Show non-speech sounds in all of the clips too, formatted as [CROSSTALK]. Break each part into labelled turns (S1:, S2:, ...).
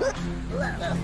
S1: Ugh.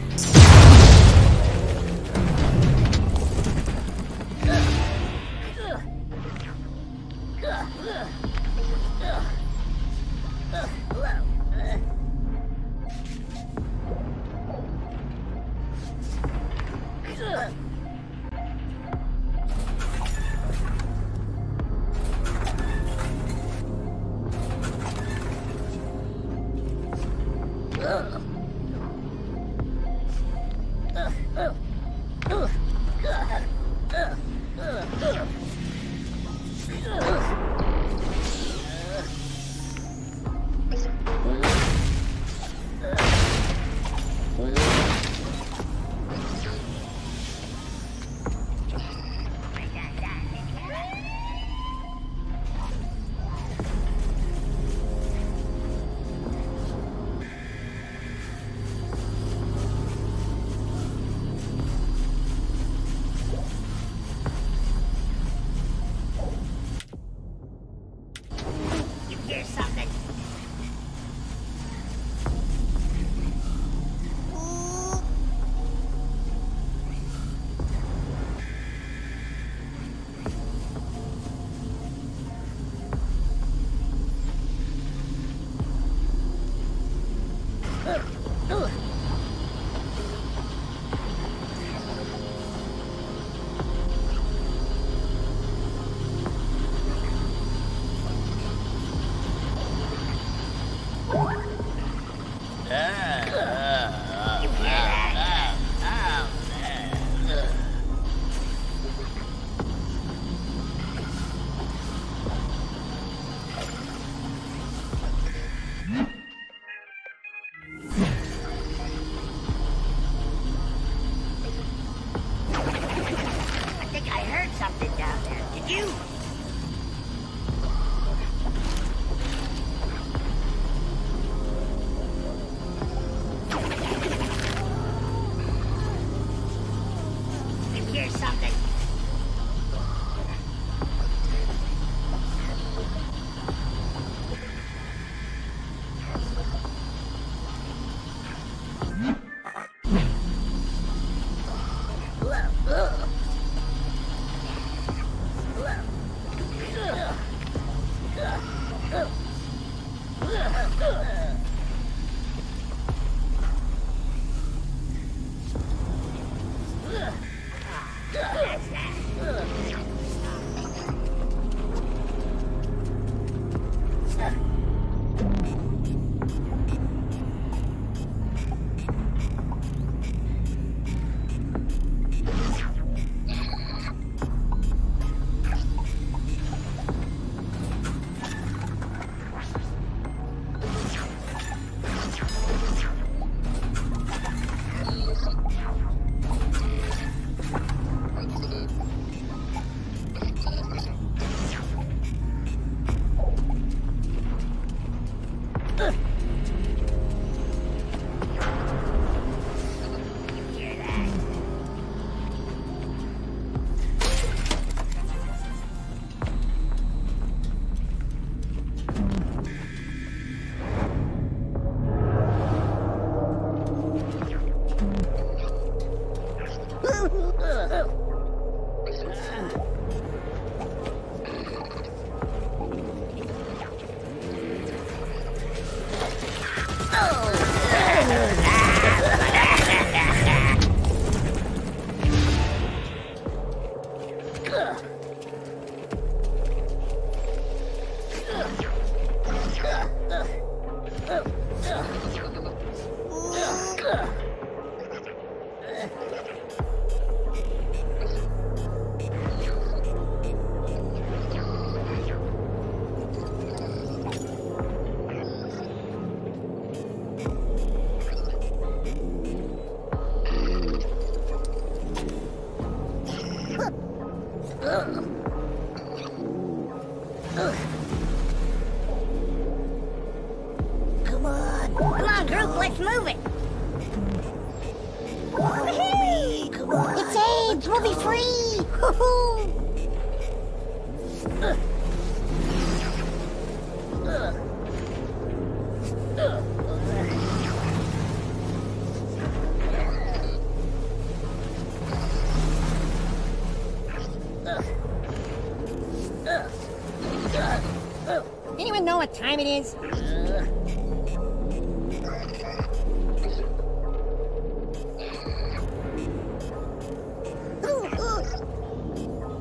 S1: Anyone know what time it is?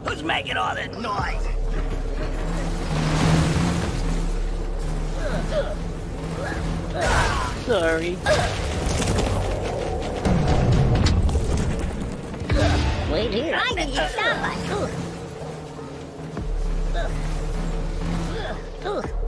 S2: Who's making all that noise?
S3: Sorry. Wait here.
S1: I need
S3: you,
S1: us. Ugh.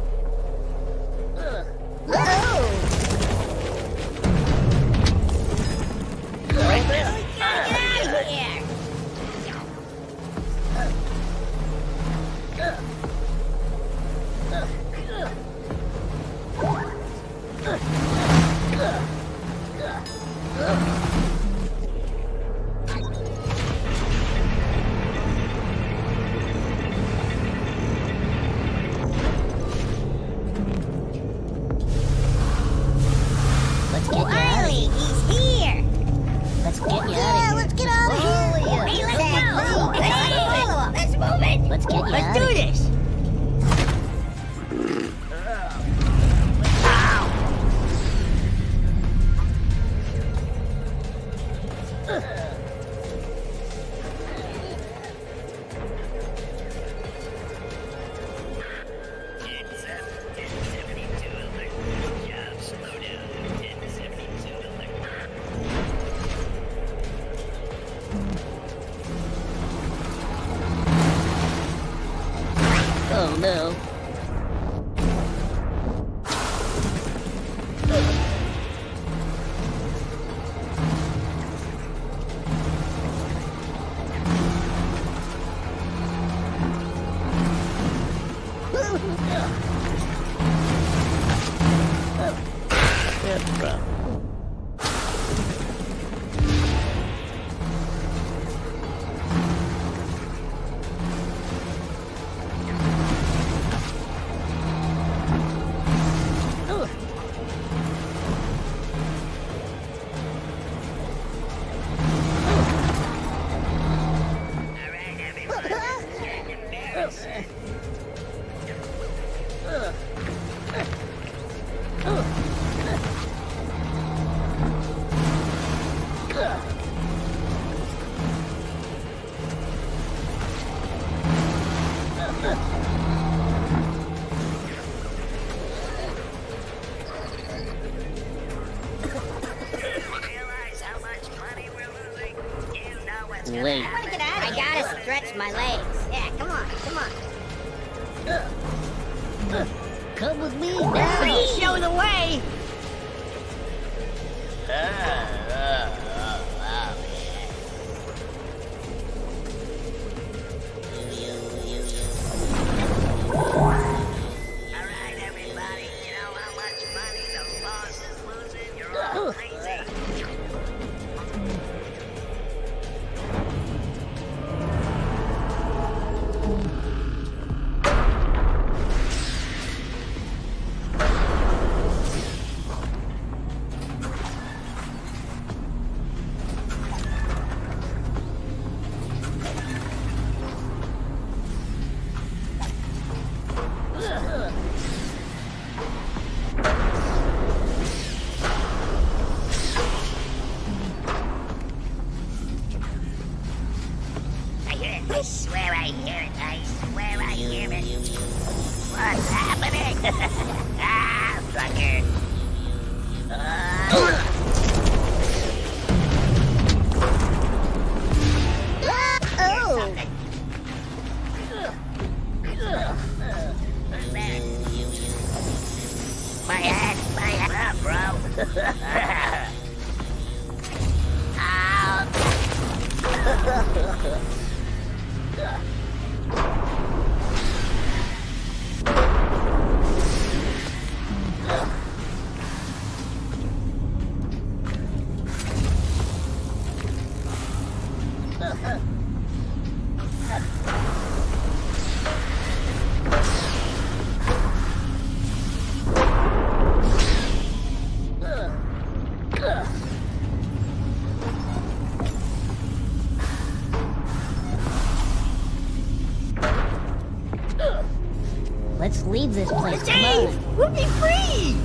S3: Leave this place.
S1: Dave,
S3: on.
S1: we'll be free.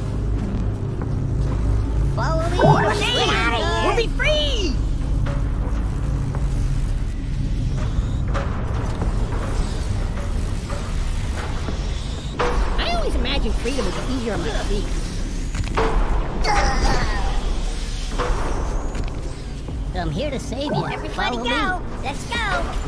S3: Follow me.
S1: Get out of here. We'll be free. I always imagined freedom was easier on my feet.
S3: I'm here to save you.
S1: Everybody
S3: Follow
S1: go.
S3: me.
S1: Let's go.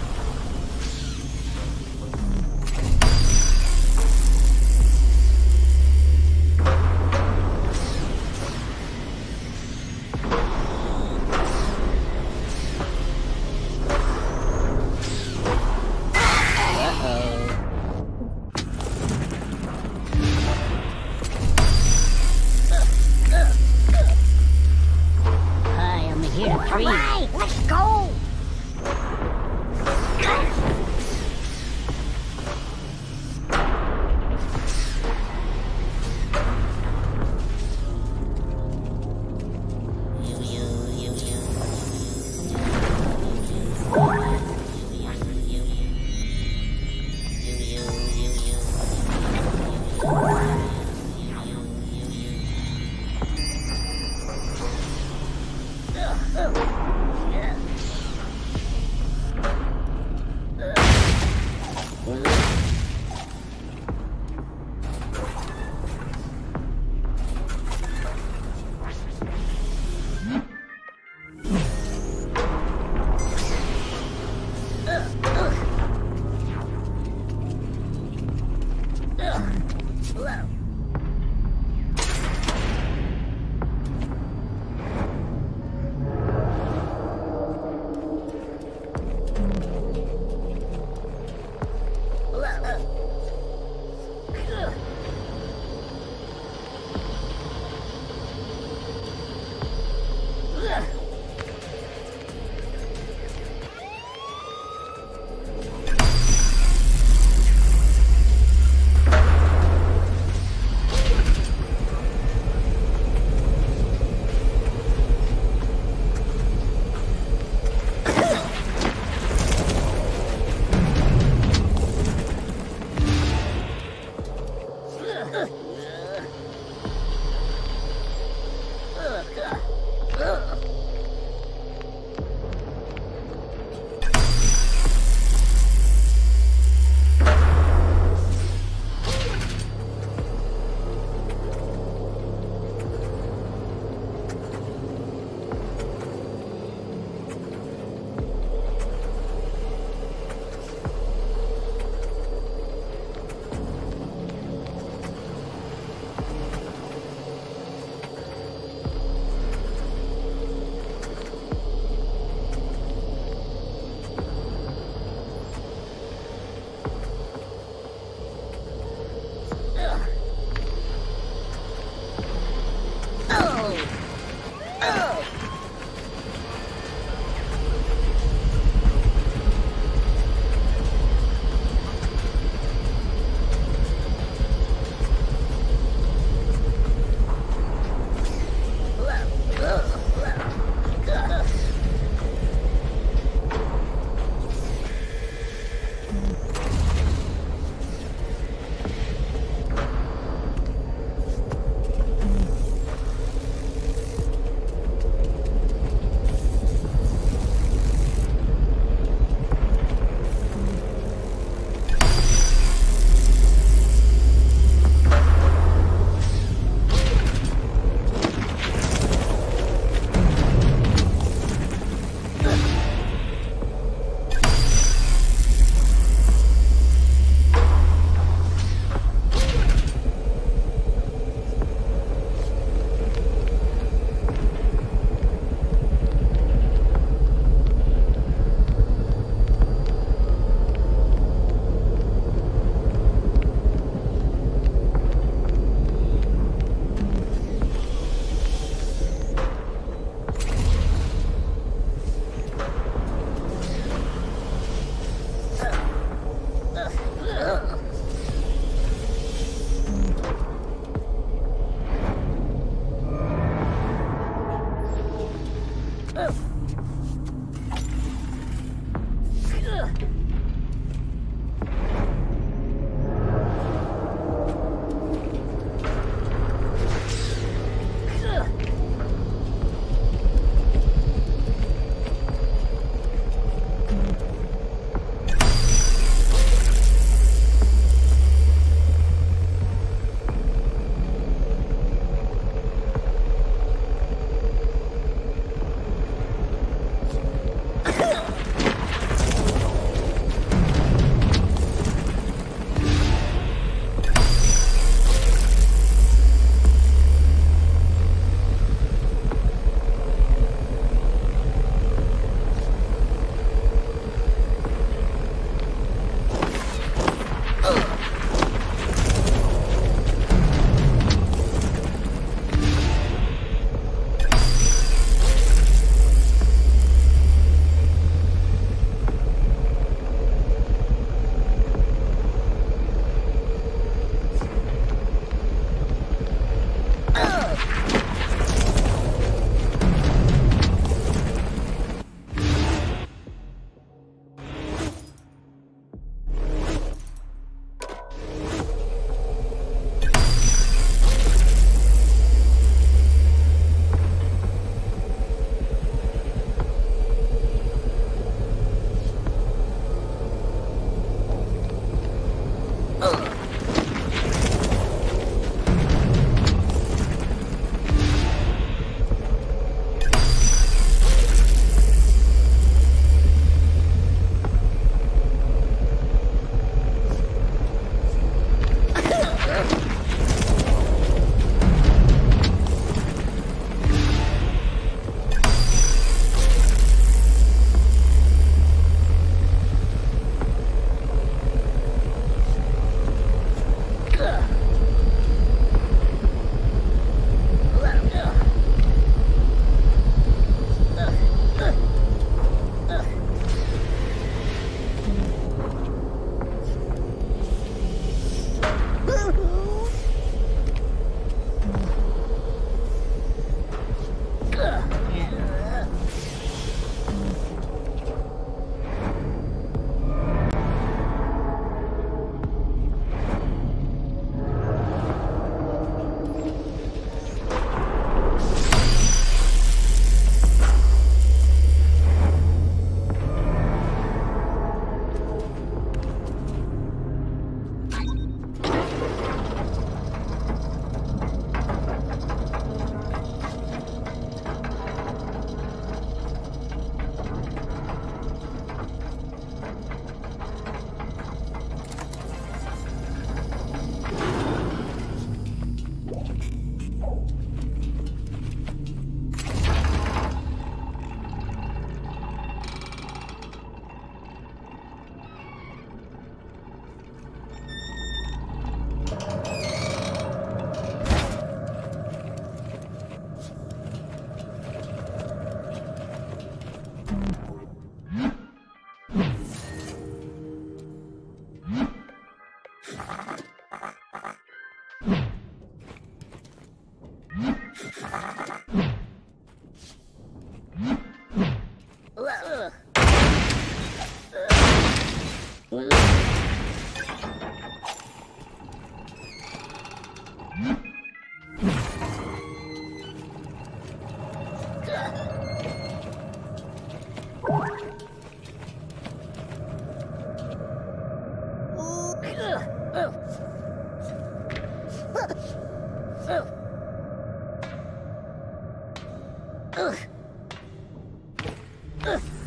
S3: Ugh.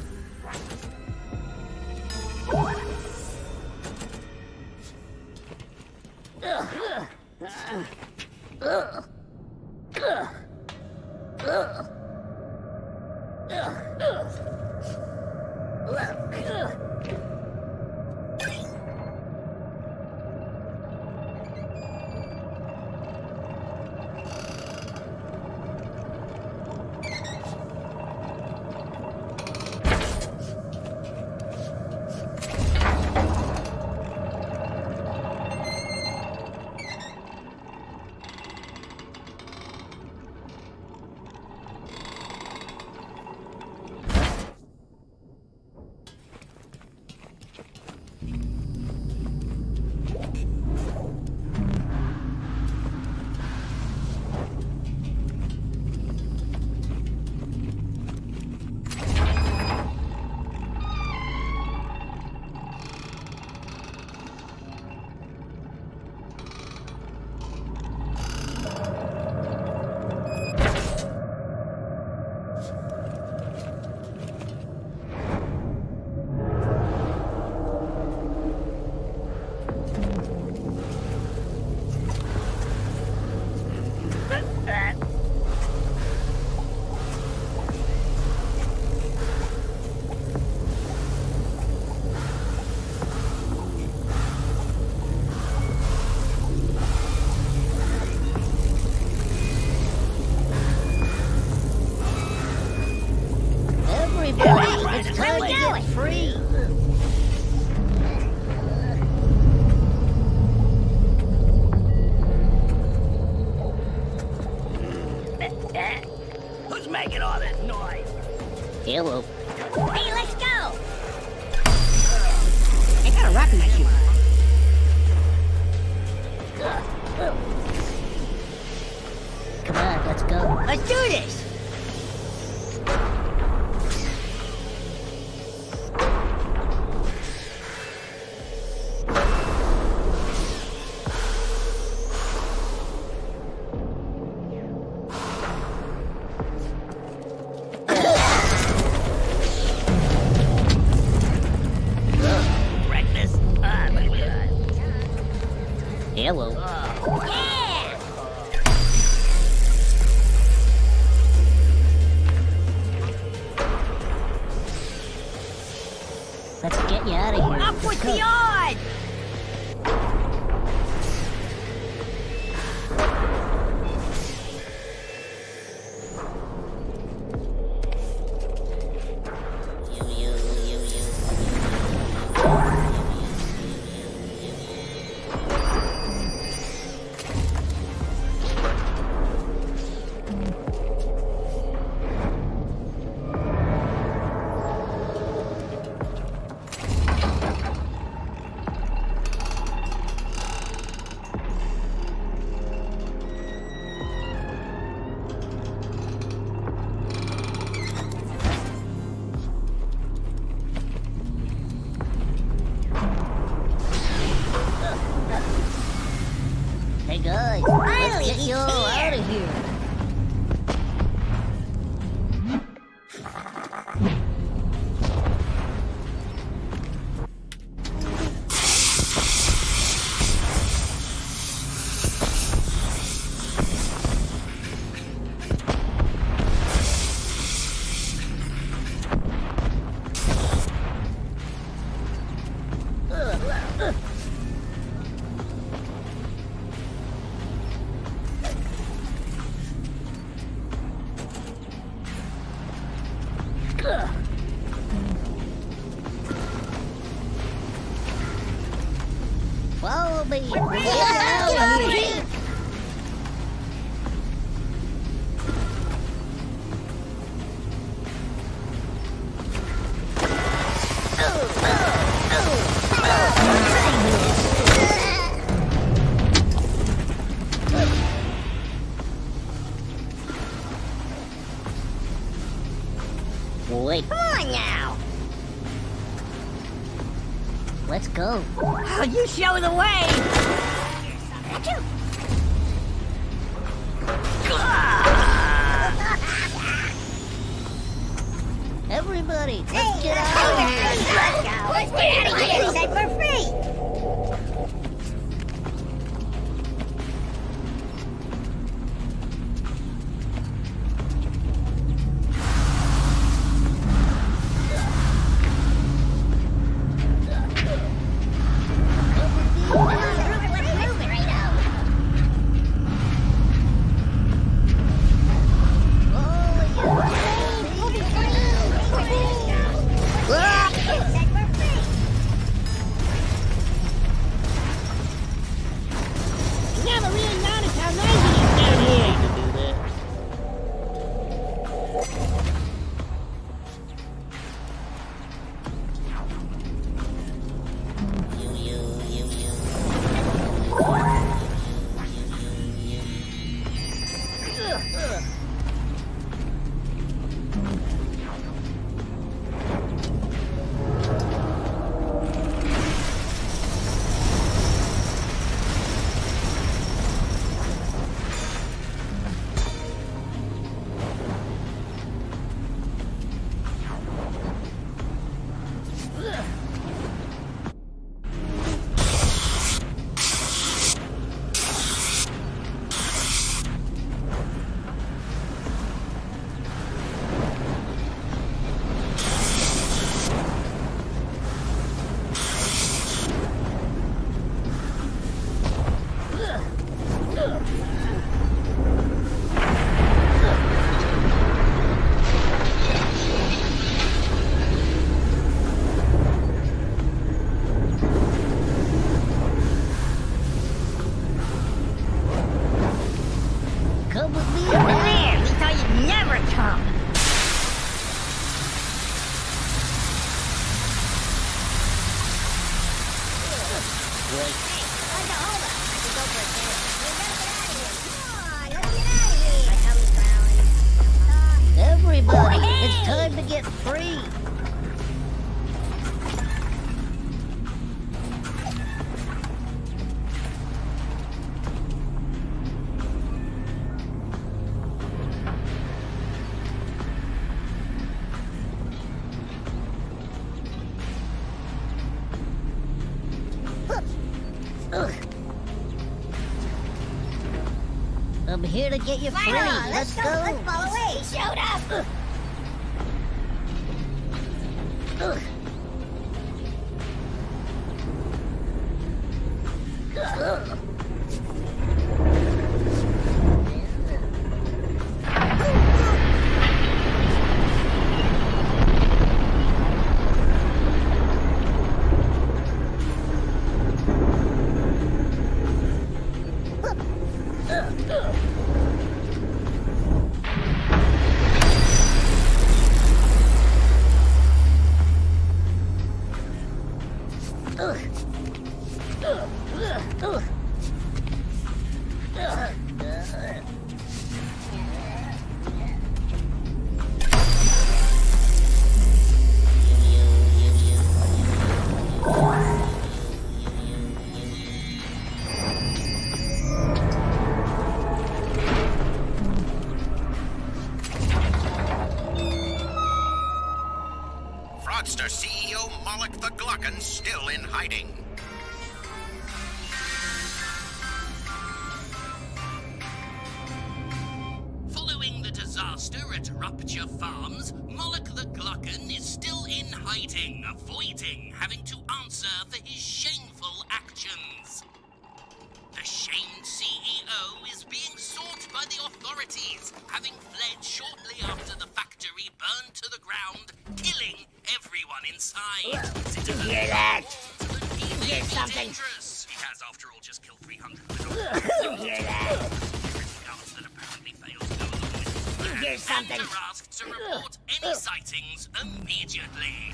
S1: yellow. Let's
S3: get you out of here.
S4: Up with the odds!
S1: Come on now.
S3: Let's go.
S1: Oh, you show the way.
S3: Here to get you free. Let's, go.
S1: Let's follow away. He showed up.
S3: Ugh. Ugh.
S5: Hiding.
S6: Following the disaster at Rupture Farms, Molluck the Glukkon is still in hiding, avoiding having to answer for his shameful actions. The shamed CEO is being sought by the authorities, having fled shortly after the factory burned to the ground, killing everyone inside.
S1: Did you hear that?
S6: He
S1: Hear something?
S6: dangerous. He has, after all, just killed 300 [LAUGHS]
S1: You hear that?
S6: guards that apparently failed to go along with his
S1: You
S6: plan
S1: hear something?
S6: And are asked to report any sightings immediately.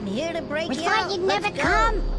S3: I'm here to break
S1: We
S3: you
S1: thought
S3: out.
S1: you'd
S3: Let's
S1: never
S3: go.
S1: come.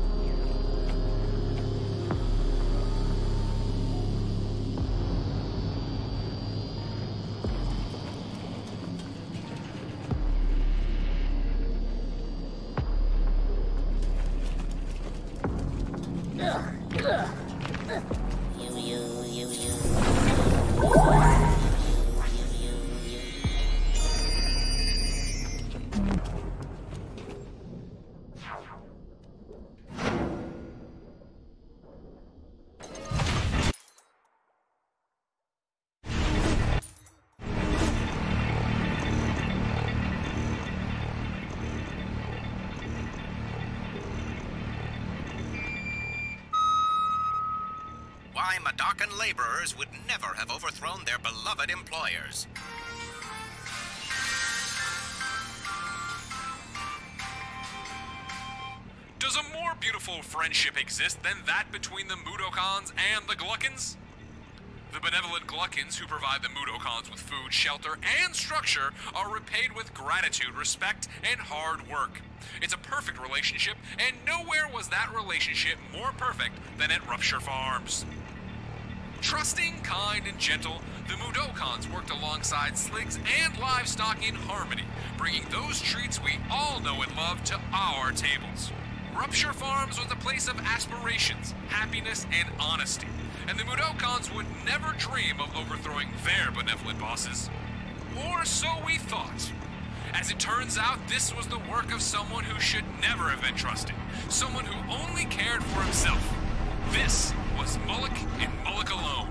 S5: Why Mudokon laborers would never have overthrown their beloved employers.
S7: Does a more beautiful friendship exist than that between the Mudokons and the Glukkons? The benevolent Glukkons who provide the Mudokons with food, shelter, and structure are repaid with gratitude, respect, and hard work. It's a perfect relationship, and nowhere was that relationship more perfect than at Rupture Farms. Trusting, kind, and gentle, the Mudokons worked alongside Sligs and livestock in harmony, bringing those treats we all know and love to our tables. Rupture Farms was a place of aspirations, happiness, and honesty, and the Mudokons would never dream of overthrowing their benevolent bosses. Or so we thought. As it turns out, this was the work of someone who should never have been trusted, someone who only cared for himself. This was Molluck and Molluck alone.